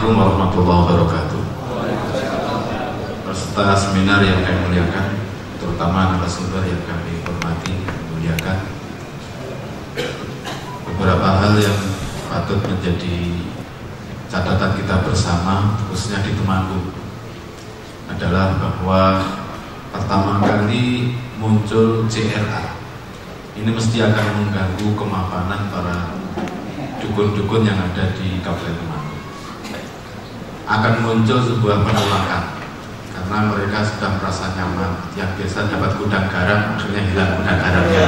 Assalamualaikum warahmatullahi wabarakatuh. Peserta seminar yang kami muliakan, terutama narasumber yang kami hormati muliakan. Beberapa hal yang patut menjadi catatan kita bersama, khususnya di Temanggung, adalah bahwa pertama kali muncul CRA. Ini mesti akan mengganggu kemapanan para dukun-dukun yang ada di Kabupaten Temanggung. Akan muncul sebuah penolakan karena mereka sudah merasa nyaman. Yang biasa dapat gudang garam, akhirnya hilang gudang garamnya.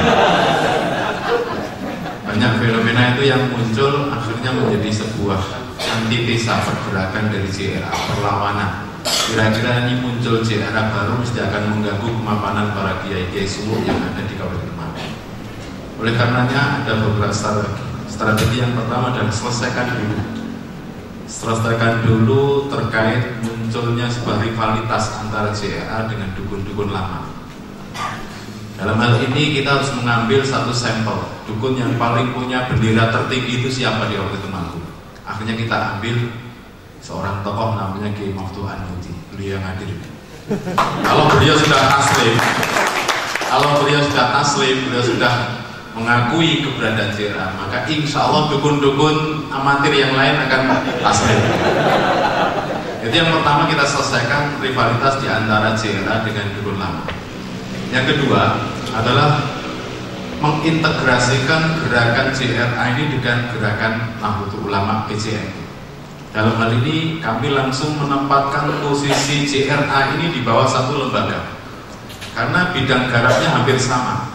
Banyak fenomena itu yang muncul akhirnya menjadi sebuah antitesa pergerakan dari CRA, perlawanan. Kira-kira ini muncul CRA baru mesti akan mengganggu kemapanan para kiai-kiai suluk yang ada di Kabupaten Temanggung. Oleh karenanya ada beberapa strategi Strategi yang pertama adalah selesaikan dulu. Selesaikan dulu terkait munculnya sebuah rivalitas antara JRA dengan dukun-dukun lama. Dalam hal ini kita harus mengambil satu sampel dukun yang paling punya bendera tertinggi itu siapa di Kabupaten Temanggung. Akhirnya kita ambil seorang tokoh namanya Kiai Maftuh Anuti, beliau yang hadir. Kalau beliau sudah taslim, kalau beliau sudah taslim, beliau sudah mengakui keberadaan JRA maka insya Allah dukun-dukun amatir yang lain akan taslim itu yang pertama kita selesaikan rivalitas di antara JRA dengan dukun lama. Yang kedua adalah mengintegrasikan gerakan JRA ini dengan gerakan Nahdlatul Ulama PCN dalam hal ini kami langsung menempatkan posisi JRA ini di bawah satu lembaga. Karena bidang garapnya hampir sama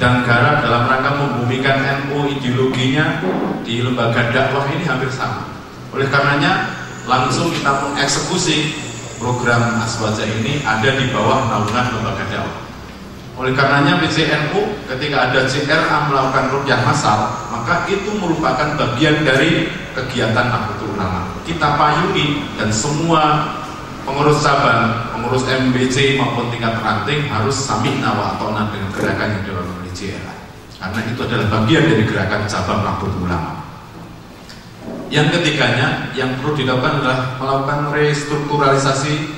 dan garap dalam rangka membumikan NU ideologinya di lembaga dakwah ini hampir sama. Oleh karenanya langsung kita mengeksekusi program Aswaja ini ada di bawah naungan lembaga dakwah. Oleh karenanya PCNU ketika ada CRA melakukan rukyah massal, maka itu merupakan bagian dari kegiatan Nahdlatul Ulama. Kita payungi dan semua pengurus cabang, pengurus MBC maupun tingkat ranting harus samik nawa atau dengan gerakan yang dilakukan JLA. Karena itu adalah bagian dari gerakan cabang Nahdlatul Ulama. Yang ketiganya, yang perlu dilakukan adalah melakukan restrukturalisasi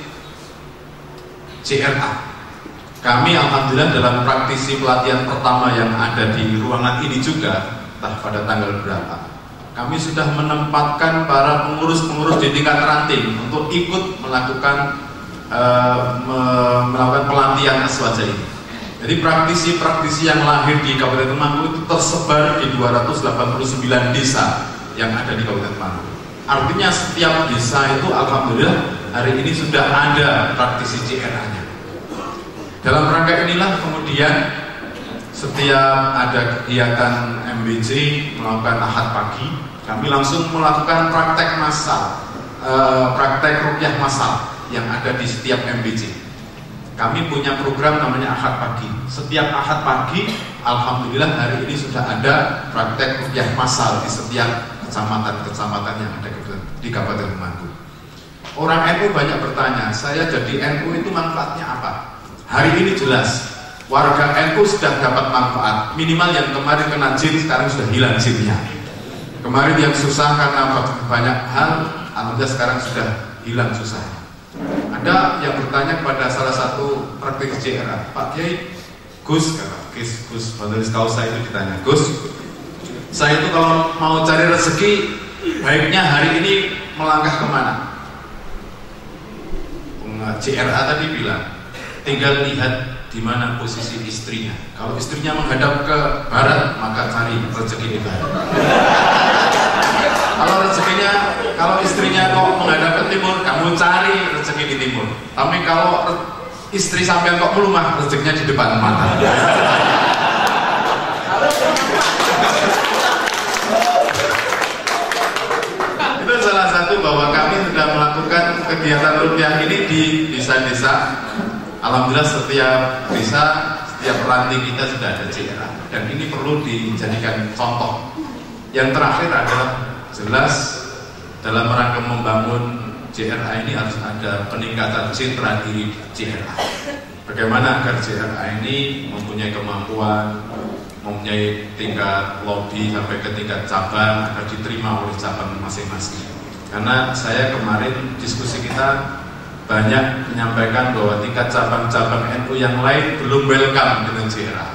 JRA. Kami alhamdulillah dalam praktisi pelatihan pertama yang ada di ruangan ini juga, entah pada tanggal berapa, kami sudah menempatkan para pengurus-pengurus di tingkat ranting untuk ikut melakukan uh, me melakukan pelatihan aswaja ini. Jadi praktisi-praktisi yang lahir di Kabupaten Temanggung itu tersebar di 289 desa yang ada di Kabupaten Temanggung. Artinya setiap desa itu alhamdulillah hari ini sudah ada praktisi CRA-nya. Dalam rangka inilah kemudian setiap ada kegiatan MBC melakukan ahad pagi, kami langsung melakukan praktek massal, e, praktek rukyah massal yang ada di setiap MBC. Kami punya program namanya ahad pagi. Setiap ahad pagi, alhamdulillah hari ini sudah ada praktek rukyah massal di setiap kecamatan-kecamatan yang ada di Kabupaten Temanggung. Orang NU banyak bertanya, saya jadi NU itu manfaatnya apa? Hari ini jelas warga NU sudah dapat manfaat minimal yang kemarin kena jin sekarang sudah hilang jinnya kemarin yang susah karena banyak hal alhamdulillah sekarang sudah hilang susahnya ada yang bertanya kepada salah satu praktik JRA Pak Kiai Gus Gus Gus penulis kausa itu ditanya Gus saya itu kalau mau cari rezeki baiknya hari ini melangkah ke mana JRA tadi bilang tinggal lihat di mana posisi istrinya. Kalau istrinya menghadap ke barat, maka cari rezeki di barat. kalau rezekinya, kalau istrinya kok menghadap ke timur, kamu cari rezeki timur. Tapi kalau istri sampai kok melumah, rezekinya di depan mata. Itu salah satu bahwa kami sudah melakukan kegiatan rupiah ini di desa-desa Alhamdulillah setiap desa, setiap ranting kita sudah ada CRA dan ini perlu dijadikan contoh. Yang terakhir adalah jelas dalam rangka membangun CRA ini harus ada peningkatan citra diri CRA. Bagaimana agar CRA ini mempunyai kemampuan, mempunyai tingkat lobby sampai ke tingkat cabang agar diterima oleh cabang masing-masing. Karena saya kemarin diskusi kita banyak menyampaikan bahwa tingkat cabang-cabang NU yang lain belum welcome dengan JRA.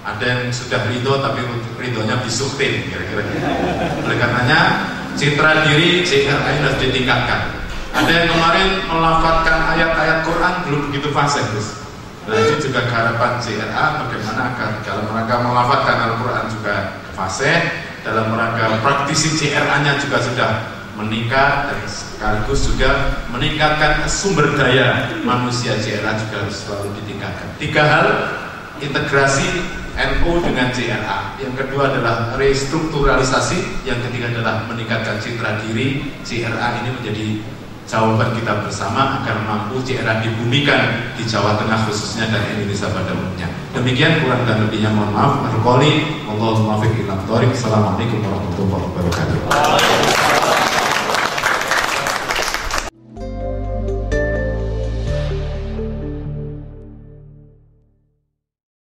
Ada yang sudah ridho tapi ridhonya bisuktin kira-kira gitu. Oleh karenanya citra diri JRA harus ditingkatkan. Ada yang kemarin melafatkan ayat-ayat Quran belum begitu fasih, Gus. Nah itu juga harapan JRA bagaimana agar dalam rangka melafatkan Al-Quran juga fasih, dalam rangka praktisi JRA-nya juga sudah meningkat dan sekaligus juga meningkatkan sumber daya manusia JRA juga harus selalu ditingkatkan. Tiga hal integrasi NU dengan JRA. Yang kedua adalah restrukturalisasi, yang ketiga adalah meningkatkan citra diri JRA ini menjadi jawaban kita bersama agar mampu CRA dibumikan di Jawa Tengah khususnya dan Indonesia pada umumnya. Demikian kurang dan lebihnya mohon maaf. Arqoli, Allahumma fiqh Assalamualaikum warahmatullahi wabarakatuh.